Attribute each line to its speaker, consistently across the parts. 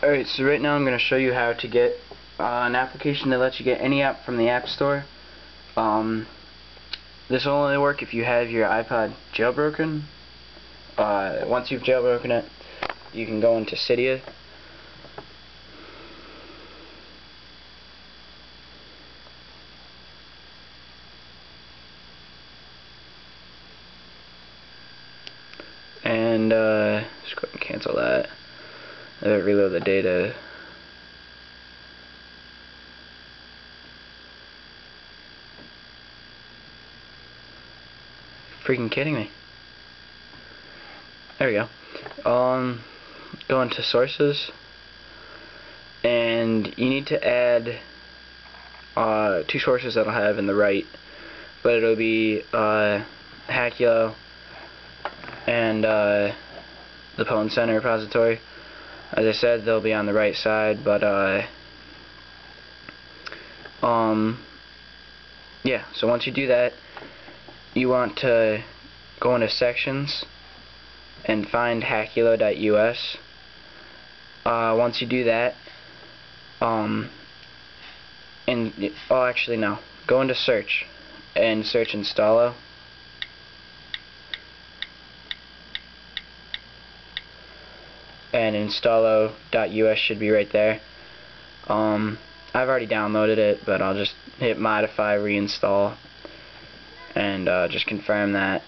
Speaker 1: Alright, so right now I'm going to show you how to get uh, an application that lets you get any app from the App Store. Um, this will only work if you have your iPod jailbroken. Uh, once you've jailbroken it, you can go into Cydia. And, uh, just go ahead and cancel that. Reload the data. Freaking kidding me. There we go. Um, go into sources, and you need to add uh, two sources that I'll have in the right, but it'll be uh, Hackulo and uh, the Pwn Center repository. As I said, they'll be on the right side, but uh, um, yeah. So once you do that, you want to go into sections and find hackulo.us. Uh, once you do that, um, and oh, actually no, go into search and search Installo. And installo.us should be right there. Um, I've already downloaded it, but I'll just hit modify reinstall and uh, just confirm that.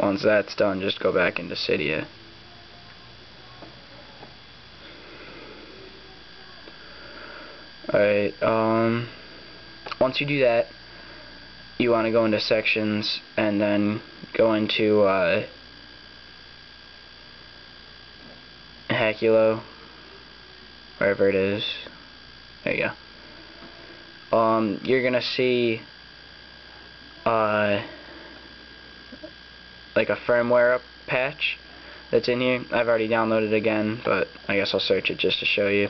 Speaker 1: Once that's done, just go back into Cydia. Alright, um, once you do that, you want to go into sections and then go into uh, Hackulo, wherever it is. There you go. Um, you're gonna see uh, like a firmware patch that's in here. I've already downloaded again, but I guess I'll search it just to show you.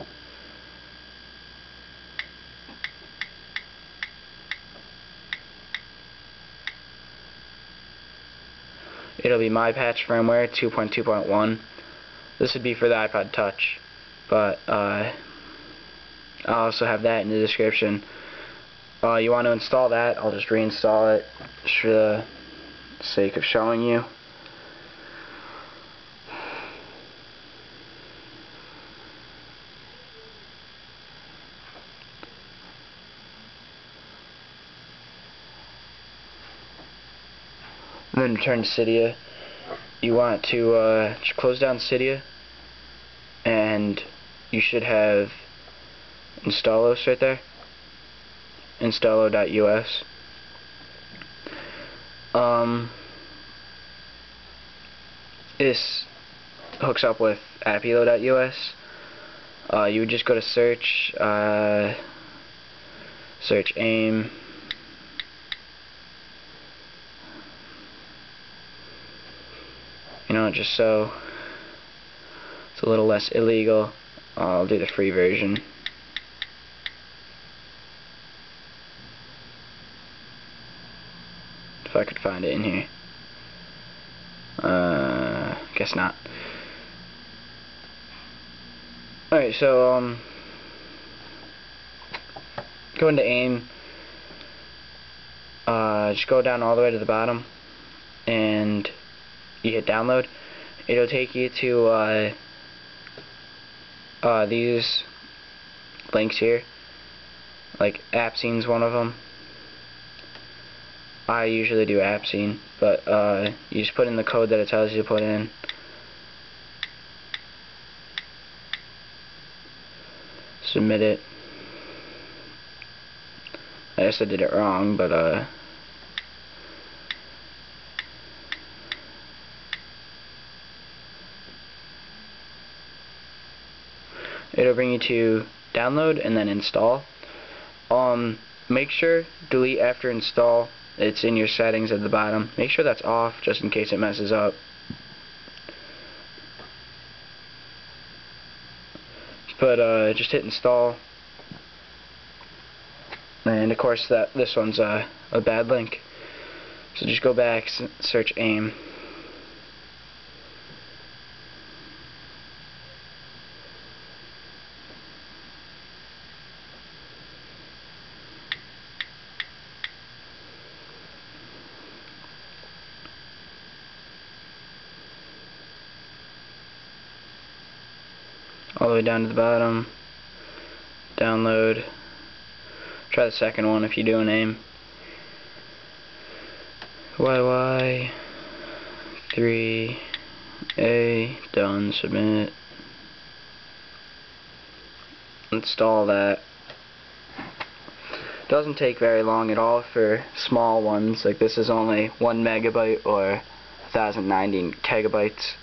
Speaker 1: It'll be MiPatch firmware 2.2.1 this would be for the iPod touch but uh, I'll also have that in the description. Uh, you want to install that I'll just reinstall it for the sake of showing you then return to Cydia you want to uh, close down Cydia and you should have Installous right there. Installo.us um, this hooks up with appulo.us uh, you would just go to search uh, search aim you know just so it's a little less illegal. I'll do the free version. If I could find it in here. Uh, guess not. Alright so um go into aim. Uh, just go down all the way to the bottom and you hit download, it'll take you to uh, uh, these links here. Like AppScene's one of them. I usually do AppScene, but uh, you just put in the code that it tells you to put in. Submit it. I guess I did it wrong, but uh, it'll bring you to download and then install. Um make sure delete after install. It's in your settings at the bottom. Make sure that's off just in case it messes up. But uh, just hit install. And of course that this one's a, a bad link. So just go back, search AIM. All the way down to the bottom. Download. Try the second one if you do an aim. YY 3A done. Submit. Install that. Doesn't take very long at all for small ones. Like this is only 1 megabyte or 1090 gigabytes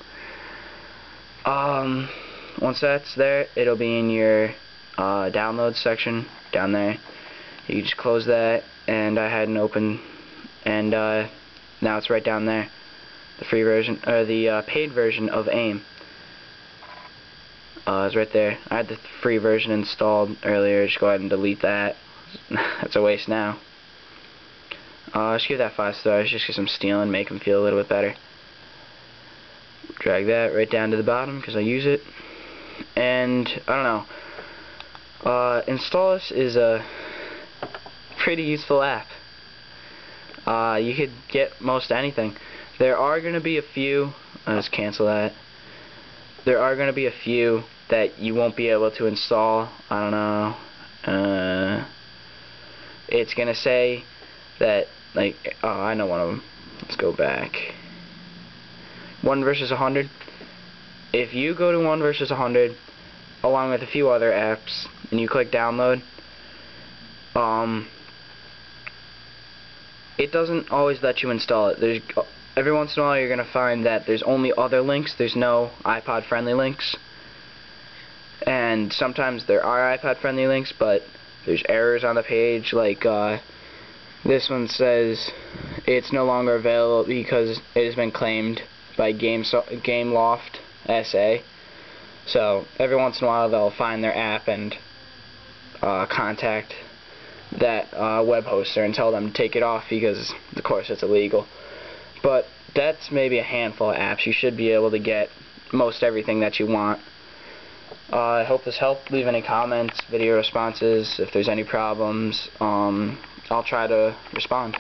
Speaker 1: um once that's there it'll be in your uh, download section down there. You just close that and I had an open and uh, now it's right down there. The free version or the uh, paid version of AIM. Uh, is right there. I had the free version installed earlier. Just go ahead and delete that. That's a waste now. Uh, just give that five stars just because I'm stealing make them feel a little bit better. Drag that right down to the bottom because I use it and I don't know. Uh, Installous is a pretty useful app. Uh, you could get most anything. There are going to be a few let's cancel that. There are going to be a few that you won't be able to install I don't know. Uh, it's going to say that like oh I know one of them. Let's go back. 1 versus a 100 if you go to 1 versus 100 along with a few other apps and you click download um it doesn't always let you install it. There's every once in a while you're gonna find that there's only other links. There's no iPod friendly links. And sometimes there are iPod friendly links but there's errors on the page like uh, this one says it's no longer available because it has been claimed by Game so Gameloft SA. So every once in a while they'll find their app and uh, contact that uh, web hoster and tell them to take it off because of course it's illegal. But that's maybe a handful of apps. You should be able to get most everything that you want. Uh, I hope this helped. Leave any comments, video responses, if there's any problems. Um, I'll try to respond.